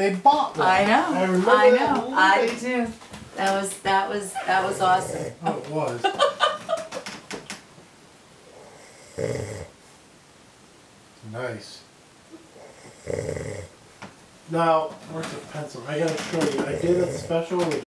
they bought one. I know. I remember I know. I do too. That was that was that was awesome. Oh, it was. nice. Now, where's the pencil? I gotta show you. I did a special